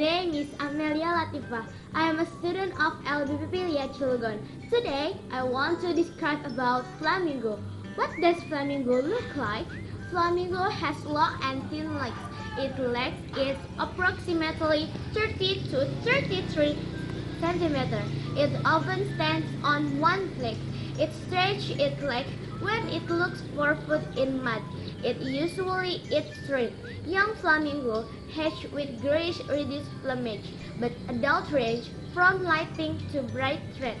Latifa. I am a student of LBPP Lia Cilegon. Today, I want to describe about flamingo. What does flamingo look like? Flamingo has long and thin legs. Its length is approximately 30 to 33 centimeters. It often stands on one leg. It stretches its leg when it looks for food in mud. It usually eats shrimp. Young flamingo hatch with grayish reddish plumage, but adult range from light pink to bright red.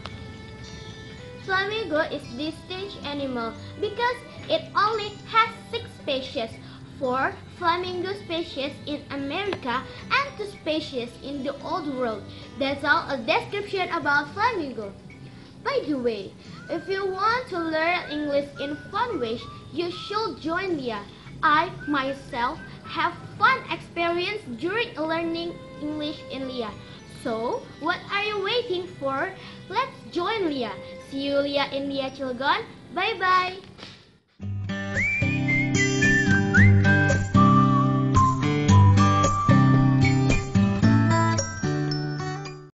Flamingo is distinct animal because it only has six species, four flamingo species in America and two species in the old world. That's all a description about flamingo. By the way, if you want to learn English in fun ways, you should join Lia. I myself have fun experience during learning English in Lia. So, what are you waiting for? Let's join Lia. See you Lia in Lia Cilegon. Bye bye.